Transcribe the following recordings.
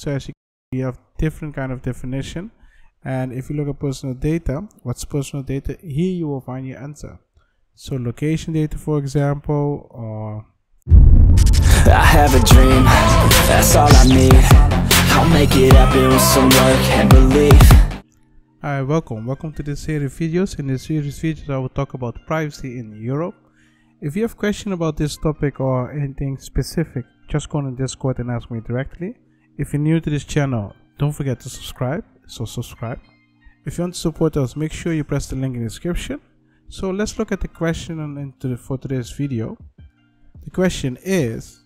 So as you, you have different kind of definition. And if you look at personal data, what's personal data? Here you will find your answer. So location data, for example, or I have a dream, that's all I need I'll make it happen with some work and belief Hi, welcome. Welcome to this series of videos. In this series of videos, I will talk about privacy in Europe. If you have question about this topic or anything specific, just go on Discord and ask me directly. If you're new to this channel, don't forget to subscribe. So subscribe. If you want to support us, make sure you press the link in the description. So let's look at the question for today's video. The question is,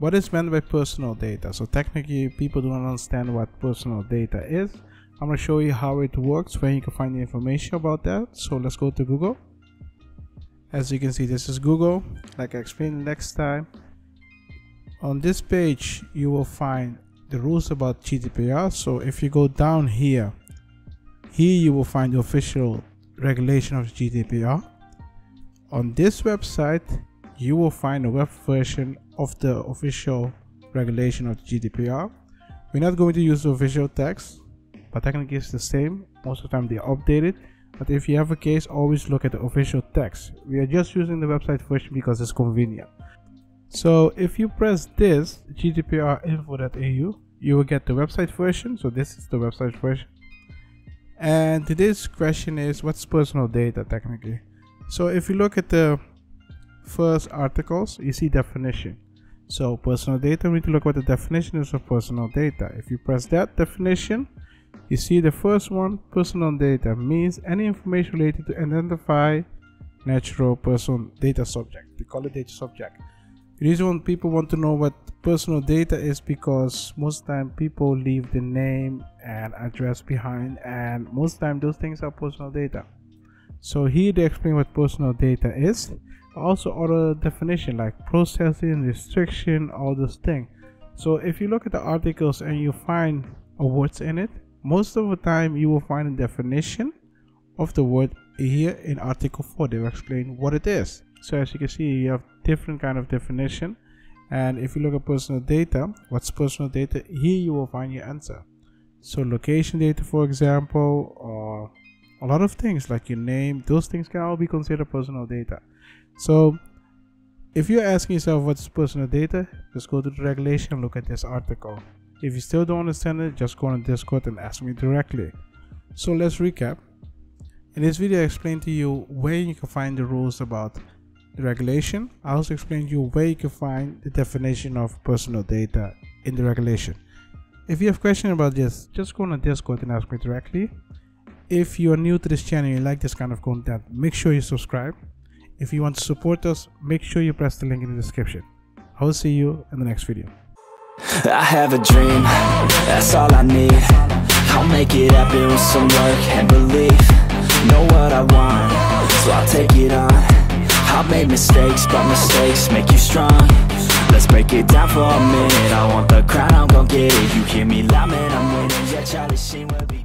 what is meant by personal data? So technically, people do not understand what personal data is. I'm going to show you how it works, where you can find the information about that. So let's go to Google. As you can see, this is Google, like I explained next time. On this page, you will find the rules about GDPR. So if you go down here, here you will find the official regulation of GDPR. On this website, you will find a web version of the official regulation of GDPR. We're not going to use the official text, but technically it's the same. Most of the time they update it. But if you have a case, always look at the official text. We are just using the website version because it's convenient. So if you press this, gdpr-info.eu, you will get the website version. So this is the website version. And today's question is, what's personal data technically? So if you look at the first articles, you see definition. So personal data, we need to look what the definition is of personal data. If you press that definition, you see the first one, personal data, means any information related to identify natural person data subject. They call it data subject. The reason people want to know what personal data is because most time people leave the name and address behind and most time those things are personal data. So here they explain what personal data is. Also other definition like processing restriction all those things so if you look at the articles and you find a words in it most of the time you will find a definition of the word here in article 4 they will explain what it is so as you can see you have different kind of definition and if you look at personal data what's personal data here you will find your answer so location data for example or a lot of things like your name those things can all be considered personal data so if you're asking yourself what's personal data, just go to the regulation and look at this article. If you still don't understand it, just go on Discord and ask me directly. So let's recap. In this video, I explained to you where you can find the rules about regulation. I also explained to you where you can find the definition of personal data in the regulation. If you have questions about this, just go on Discord and ask me directly. If you are new to this channel and you like this kind of content, make sure you subscribe. If you want to support us, make sure you press the link in the description. I will see you in the next video. I have a dream, that's all I need I'll make it happen with some work and belief Know mistakes, but mistakes make you strong. Let's break it down for a minute. I want the crown, I'm gon' get it. You hear me loud, man, I'm winning. Yeah, Charlie Sheen will be